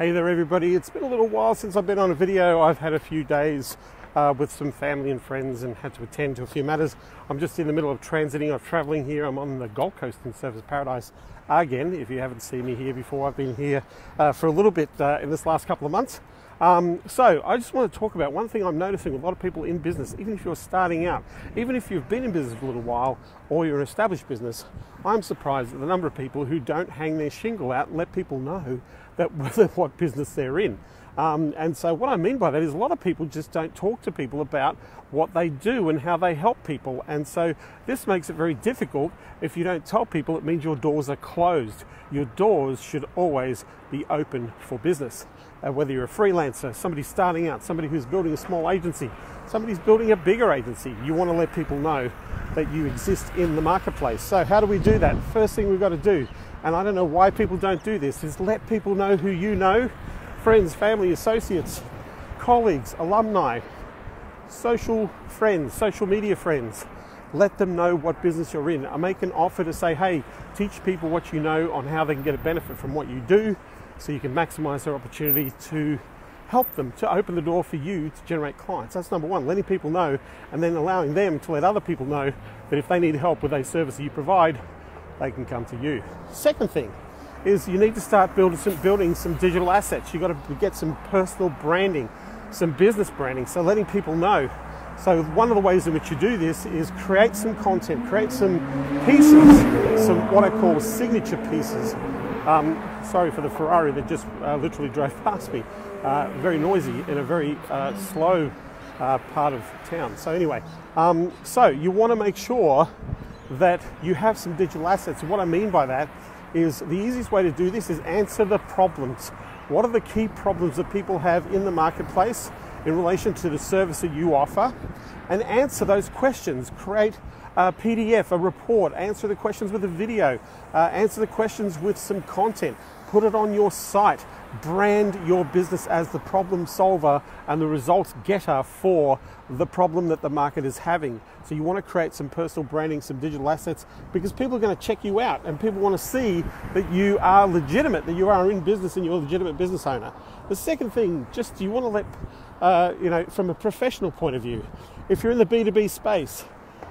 Hey there, everybody. It's been a little while since I've been on a video. I've had a few days uh, with some family and friends and had to attend to a few matters. I'm just in the middle of transiting, I'm traveling here. I'm on the Gold Coast in Surfers Paradise again. If you haven't seen me here before, I've been here uh, for a little bit uh, in this last couple of months. Um, so, I just want to talk about one thing I'm noticing a lot of people in business, even if you're starting out, even if you've been in business for a little while or you're an established business, I'm surprised at the number of people who don't hang their shingle out and let people know that what business they're in. Um, and so, what I mean by that is a lot of people just don't talk to people about what they do and how they help people. And so, this makes it very difficult. If you don't tell people, it means your doors are closed. Your doors should always be open for business. Uh, whether you're a freelancer, somebody starting out, somebody who's building a small agency, somebody's building a bigger agency, you want to let people know that you exist in the marketplace. So, how do we do that? First thing we've got to do, and I don't know why people don't do this, is let people know who you know friends, family, associates, colleagues, alumni, social friends, social media friends. Let them know what business you're in. I make an offer to say, hey, teach people what you know on how they can get a benefit from what you do so you can maximize their opportunity to help them to open the door for you to generate clients. That's number one, letting people know and then allowing them to let other people know that if they need help with a service that you provide, they can come to you. Second thing, is you need to start building some, building some digital assets. You've got to get some personal branding, some business branding, so letting people know. So one of the ways in which you do this is create some content, create some pieces, some what I call signature pieces. Um, sorry for the Ferrari that just uh, literally drove past me. Uh, very noisy in a very uh, slow uh, part of town. So anyway, um, so you want to make sure that you have some digital assets. What I mean by that is the easiest way to do this is answer the problems. What are the key problems that people have in the marketplace in relation to the service that you offer? And answer those questions. Create a PDF, a report, answer the questions with a video, uh, answer the questions with some content, put it on your site, brand your business as the problem solver and the results getter for the problem that the market is having. So you want to create some personal branding, some digital assets, because people are going to check you out and people want to see that you are legitimate, that you are in business and you're a legitimate business owner. The second thing, just you want to let, uh, you know, from a professional point of view, if you're in the B2B space,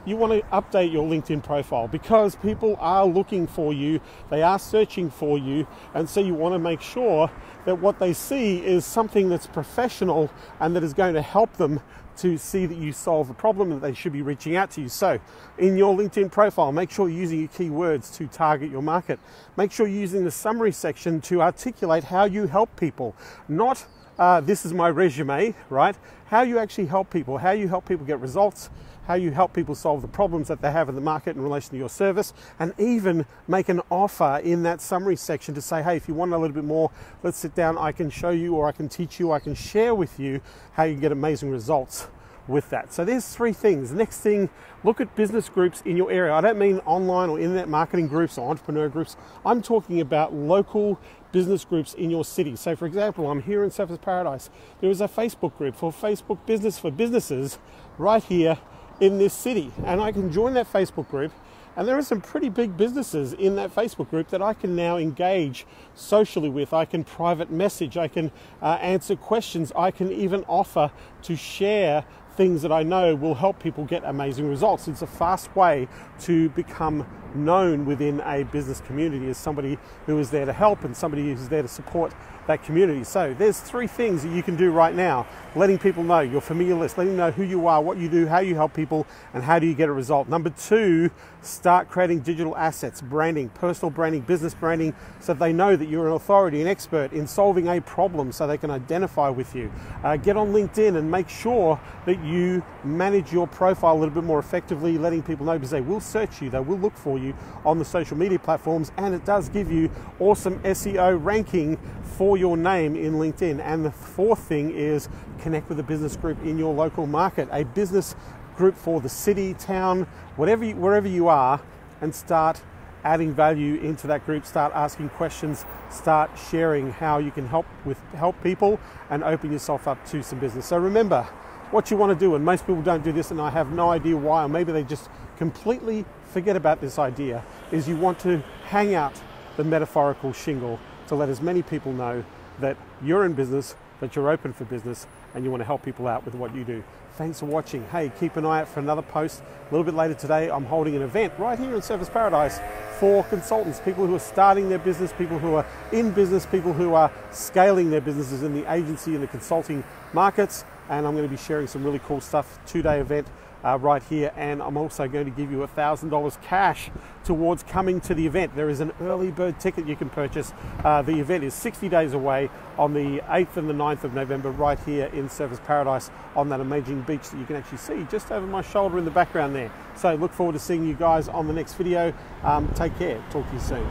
you want to update your LinkedIn profile because people are looking for you, they are searching for you, and so you want to make sure that what they see is something that's professional and that is going to help them to see that you solve a problem that they should be reaching out to you. So, in your LinkedIn profile, make sure you're using your keywords to target your market. Make sure you're using the summary section to articulate how you help people, not uh, this is my resume, right? How you actually help people, how you help people get results, how you help people solve the problems that they have in the market in relation to your service, and even make an offer in that summary section to say, hey, if you want a little bit more, let's sit down, I can show you, or I can teach you, I can share with you how you get amazing results with that. So there's three things. Next thing, look at business groups in your area. I don't mean online or internet marketing groups or entrepreneur groups. I'm talking about local business groups in your city. So for example, I'm here in Surfers Paradise. There is a Facebook group for Facebook business for businesses right here in this city. And I can join that Facebook group. And there are some pretty big businesses in that Facebook group that I can now engage socially with. I can private message, I can uh, answer questions, I can even offer to share things that I know will help people get amazing results. It's a fast way to become known within a business community as somebody who is there to help and somebody who's there to support that community. So there's three things that you can do right now. Letting people know your familiar list, letting them know who you are, what you do, how you help people, and how do you get a result. Number two, start creating digital assets, branding, personal branding, business branding, so they know that you're an authority, an expert in solving a problem so they can identify with you. Uh, get on LinkedIn and make sure that you manage your profile a little bit more effectively, letting people know because they will search you, they will look for you on the social media platforms, and it does give you awesome SEO ranking for your name in LinkedIn. And the fourth thing is connect with a business group in your local market, a business group for the city, town, whatever, you, wherever you are, and start adding value into that group. Start asking questions. Start sharing how you can help with help people, and open yourself up to some business. So remember what you want to do, and most people don't do this, and I have no idea why, or maybe they just completely forget about this idea. Is you want to hang out the metaphorical shingle to let as many people know that you're in business, that you're open for business, and you want to help people out with what you do. Thanks for watching. Hey, keep an eye out for another post. A little bit later today, I'm holding an event right here in Surfers Paradise for consultants, people who are starting their business, people who are in business, people who are scaling their businesses in the agency and the consulting markets. And I'm going to be sharing some really cool stuff. Two day event uh, right here, and I'm also going to give you $1,000 cash towards coming to the event. There is an early bird ticket you can purchase. Uh, the event is 60 days away on the 8th and the 9th of November, right here in Surfers Paradise on that amazing beach that you can actually see just over my shoulder in the background there. So look forward to seeing you guys on the next video. Um, take care. Talk to you soon.